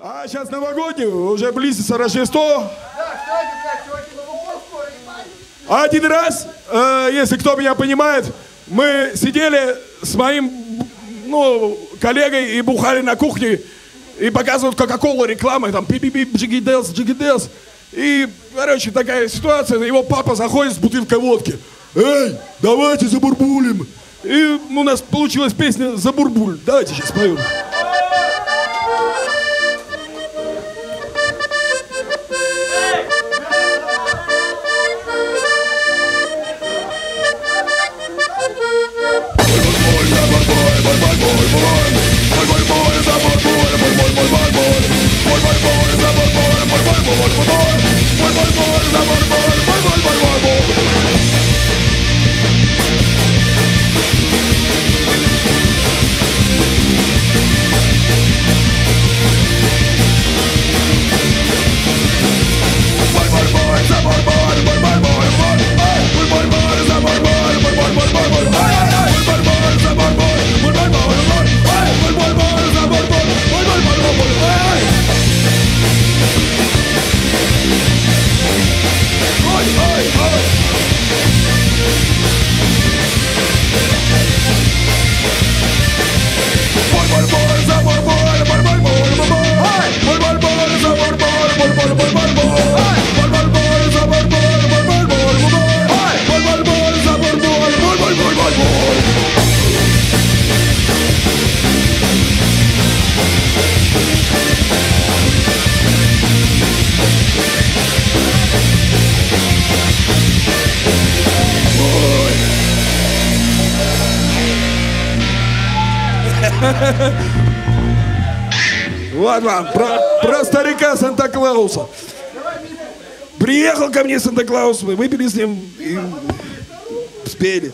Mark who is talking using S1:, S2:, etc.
S1: А сейчас новогоднее, уже близится Рождество. Один раз, э, если кто меня понимает, мы сидели с моим ну, коллегой и бухали на кухне и показывают Кока-Колу рекламы, там пи-пи-пи, джиги-делс, джиги-делс. И, короче, такая ситуация, его папа заходит с бутылкой водки. Эй, давайте забурбулим. И у нас получилась песня «Забурбуль». Давайте сейчас поем. favor. Ладно, про, про старика Санта-Клауса. Приехал ко мне Санта-Клаус, мы выпили с ним и спели.